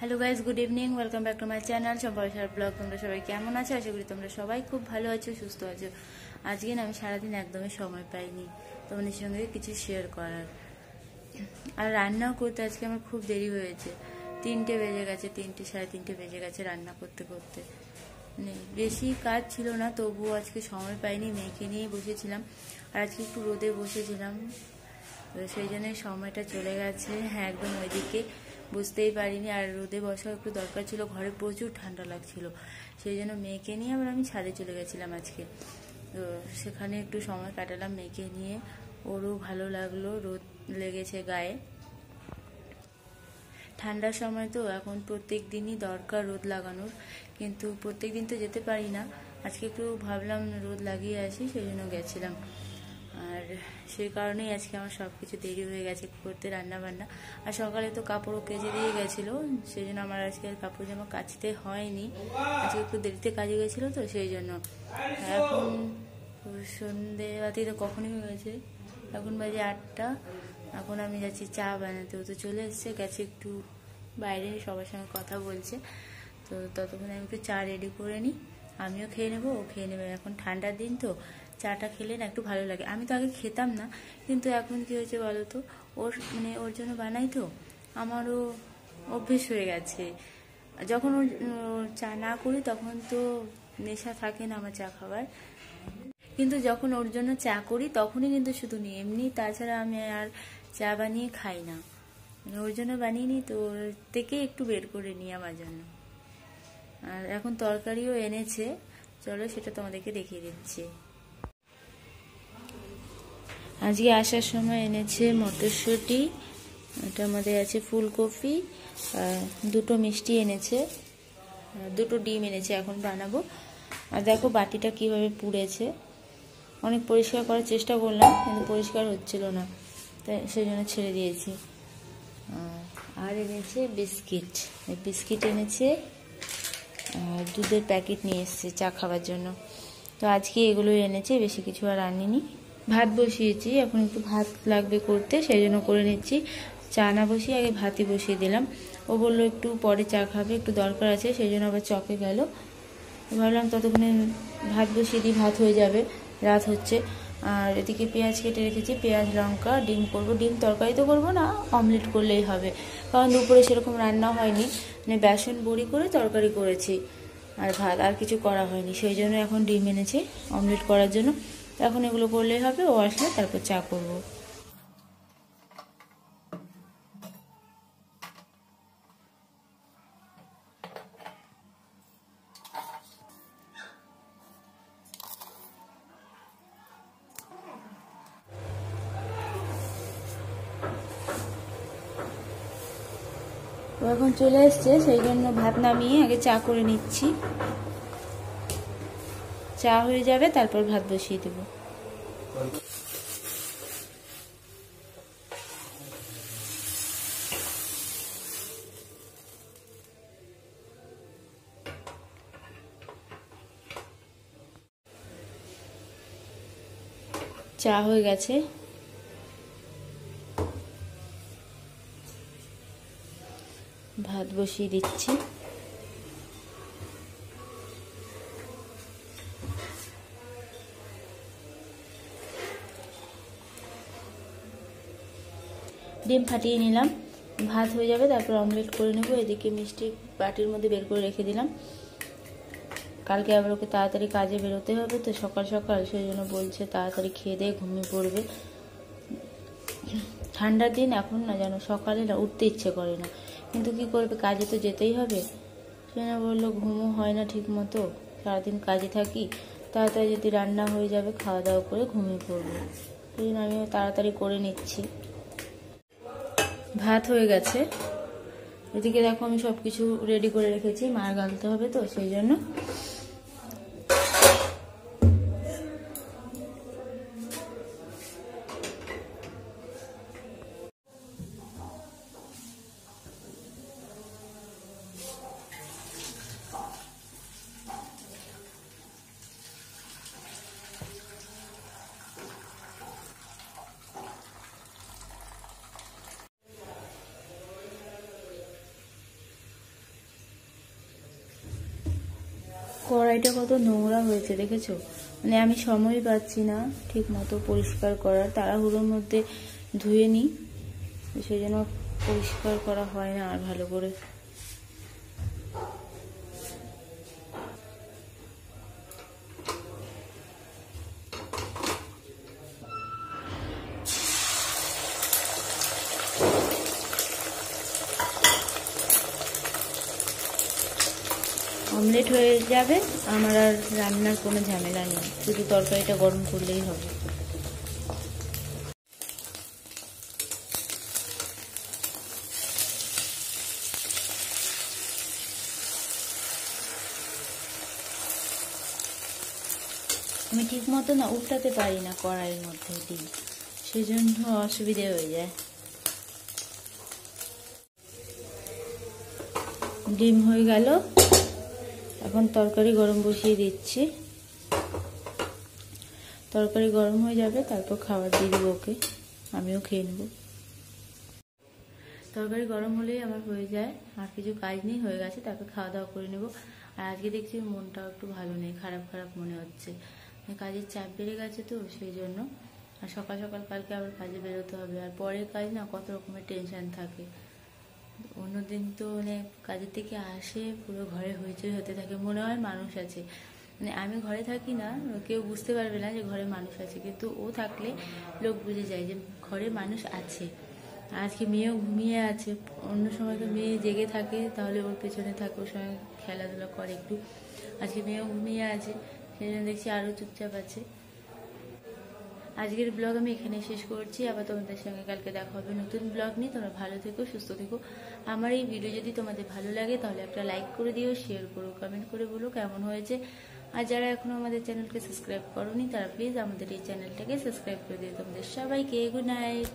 Hello guys good evening welcome back to my channel সম্পর্ক blog তোমরা সবাই কেমন আছো? আশা করি তোমরা সবাই খুব ভালো আছো, সুস্থ আছো। আজকে আমি সারাদিন একদমই সময় পাইনি তোমাদের সঙ্গে কিছু শেয়ার করার। আর রান্নাও করতে আজকে আমার খুব দেরি হয়েছে। তিনটে বেজে গেছে, তিনটে, সাড়ে তিনটে বেজে গেছে রান্না করতে করতে। মানে বেশি কাজ ছিল না, তবুও আজকে সময় পাইনি, মেয়েকে নিয়ে বসেছিলাম। আর আজকে একটু রোদে বসেছিলাম। সেই জন্যই সময়টা চলে গেছে। হ্যাঁ একদম ওইদিকে। বুঝতেই পারিনি, আর রোদে বসা একটু দরকার ছিল, ঘরে প্রচুর ঠান্ডা লাগছিল। সেই জন্য মেয়েকে নিয়ে আবার আমি ছাদে চলে গেছিলাম আজকে। তো সেখানে একটু সময় কাটালাম মেয়েকে নিয়ে। ওরও ভালো লাগল, রোদ লেগেছে গায়ে। ঠান্ডার সময় তো এখন প্রত্যেক দিনই দরকার রোদ লাগানোর, কিন্তু প্রত্যেক দিন তো যেতে পারি না। আজকে একটু ভাবলাম রোদ লাগিয়ে আসি, সেই জন্য গেছিলাম। সেই কারণেই আজকে আমার সব কিছু দেরি হয়ে গেছে করতে রান্না বান্না আর সকালে তো কাপড়ও কেচে দিয়ে গেছিল সেই জন্য আমার আজকে কাপড় জামা কাচতে হয়নি। আজকে একটু দেরিতে কাজে গেছিল তো, সেই জন্য। এখন সন্ধে রাতে তো কখনই হয়েছে। এখন বাজে আটটা, এখন আমি যাচ্ছি চা বানাতে। ও তো চলে এসছে, গেছে একটু বাইরে, সবার সঙ্গে কথা বলছে। তো ততক্ষণে আমি একটু চা রেডি করে নিই। আমিও খেয়ে নেব, ও খেয়ে নেবে। এখন ঠান্ডার দিন তো, চাটা খেলে না একটু ভালো লাগে। আমি তো আগে খেতাম না, কিন্তু এখন কি হয়েছে বলো তো? ওর মানে ওর জন্য বানাই তো, আমারও অভ্যেস হয়ে গেছে। যখন ওর চা না করি তখন তো নেশা থাকে না আমার চা খাবার। কিন্তু যখন ওর জন্য চা করি তখনই কিন্তু শুধু নিই। এমনি তাছাড়া আমি আর চা বানিয়ে খাই না। মানে ওর জন্য বানিয়ে নিই তো, ওর থেকে একটু বের করে নিই আমার জন্য। আর এখন তরকারিও এনেছে। চলো সেটা তোমাদেরকে দেখিয়ে দিচ্ছি। আজকে আসার সময় এনেছে মটরশুঁটি এটার মধ্যে আছে ফুলকপি দুটো মিষ্টি এনেছে। দুটো ডিম এনেছে এখন বানাবো। আর দেখো বাটিটা কীভাবে পুড়েছে। অনেক পরিষ্কার করার চেষ্টা করলাম, কিন্তু পরিষ্কার হচ্ছিল না। তাই সেই জন্য ছেড়ে দিয়েছি। আর এনেছে বিস্কিট। বিস্কিট এনেছে। দুধের প্যাকেট নিয়ে এসছে চা খাওয়ার জন্য। তো আজকে এগুলোই এনেছে, বেশি কিছু আর আনিনি। ভাত বসিয়েছি, এখন একটু ভাত লাগবে করতে, সেই জন্য করে নিচ্ছি। চা না বসিয়ে আগে ভাতই বসিয়ে দিলাম। ও বলল একটু পরে চা খাবে, একটু দরকার আছে, সেই জন্য আবার চকে গেল। ভাবলাম ততক্ষণে ভাত বসিয়ে দিই, ভাত হয়ে যাবে, রাত হচ্ছে। আর এদিকে পেঁয়াজ কেটে রেখেছি, পেঁয়াজ, লঙ্কা, ডিম করব। ডিম তরকারি তো করব না অমলেট করলেই হবে। কারণ দুপুরে সেরকম রান্না হয়নি মানে বেসন বড়ি করে তরকারি করেছি। আর ভাত, আর কিছু করা হয়নি। সেই জন্য এখন ডিম এনেছি অমলেট করার জন্য। এখন এগুলো করলেই হবে, ও আসলে তারপর চা করব। এখন চলে এসছে, সেই জন্য ভাত নামিয়ে আগে চা করে নিচ্ছি। চা হয়ে যাবে, তারপর ভাত বসিয়ে দেব। চা হয়ে গেছে। ভাত বসিয়ে দিচ্ছি। ডিম ফাটিয়ে নিলাম। ভাত হয়ে যাবে, তারপর অমলেট করে নেব। এদিকে মিষ্টি বাটির মধ্যে বের করে রেখে দিলাম। কালকে আবার ওকে তাড়াতাড়ি কাজে বেরোতে হবে, তো সকাল সকাল সেই জন্য বলছে তাড়াতাড়ি খেয়ে দিয়ে ঘুমিয়ে পড়বে। ঠান্ডার দিন এখন না যেন সকালে না, উঠতে ইচ্ছে করে না। কিন্তু কি করবে? কাজে তো যেতেই হবে। সেনা বলল, ঘুমও হয় না ঠিক মতো সারাদিন কাজে থাকি, তাড়াতাড়ি যদি রান্না হয়ে যাবে খাওয়া দাওয়া করে ঘুমিয়ে পড়ব। জন্য আমিও তাড়াতাড়ি করে নিচ্ছি। ভাত হয়ে গেছে। এদিকে দেখো আমি সব কিছু রেডি করে রেখেছি, মার গালতে হবে তো, সেই জন্য কড়াইটা কত নোংরা হয়েছে, দেখেছ? মানে আমি সময় পাচ্ছি না ঠিক মতো পরিষ্কার করার। তাড়াহুড়োর মধ্যে ধুয়ে নিই, সেই জন্য পরিষ্কার করা হয় না আর ভালো করে। অমলেট হয়ে যাবে, আমার আর রান্নার কোনো ঝামেলা নেই। শুধু তরকারিটা গরম করলেই হবে। আমি ঠিক মতো না উল্টাতে পারি না কড়াইয়ের মধ্যে দিই সেজন্য অসুবিধে হয়ে যায়। ডিম হয়ে গেল। এখন তরকারি গরম বসিয়ে দিচ্ছি। তরকারি গরম হয়ে যাবে, তারপর খাবার দিয়ে দেবো ওকে। আমিও খেয়ে নেব। তরকারি গরম হলেই আমার হয়ে যায়, আর কিছু কাজ নেই, হয়ে গেছে, তারপর খাওয়া দাওয়া করে নেব। আর আজকে দেখছি মনটাও একটু ভালো নেই, খারাপ খারাপ মনে হচ্ছে। কাজের চাপ বেড়ে গেছে তো, সেই জন্য। আর সকাল সকাল কালকে আবার কাজে বেরোতে হবে, আর পরের কাজ না কত রকমের টেনশন থাকে। অন্যদিন তো মানে কাজের থেকে আসে, পুরো ঘরে হইচই হতে থাকে, মনে হয় মানুষ আছে। মানে আমি ঘরে থাকি না, কেউ বুঝতে পারবে না যে ঘরে মানুষ আছে, কিন্তু ও থাকলে লোক বুঝে যায় যে ঘরে মানুষ আছে। আজকে মেয়েও ঘুমিয়ে আছে, অন্য সময় তো মেয়ে জেগে থাকে, তাহলে ওর পেছনে থাকে, ওর সঙ্গে খেলাধুলা করে একটু। আজকে মেয়েও ঘুমিয়ে আছে সেই জন্য দেখছি আরও চুপচাপ আছে। আজকের ব্লগ আমি এখানে শেষ করছি। আবার তোমাদের সঙ্গে কালকে দেখা হবে নতুন ব্লগ নিয়ে। তোমরা ভালো থেকো, সুস্থ থেকো। আমার এই ভিডিও যদি তোমাদের ভালো লাগে, তাহলে একটা লাইক করে দিও শেয়ার করো কমেন্ট করে বলো কেমন হয়েছে। আর যারা এখনও আমাদের চ্যানেলকে সাবস্ক্রাইব করোনি, তারা প্লিজ আমাদের এই চ্যানেলটাকে সাবস্ক্রাইব করে দিও। তোমাদের সবাইকে গুড নাইট